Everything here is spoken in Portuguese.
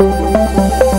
Música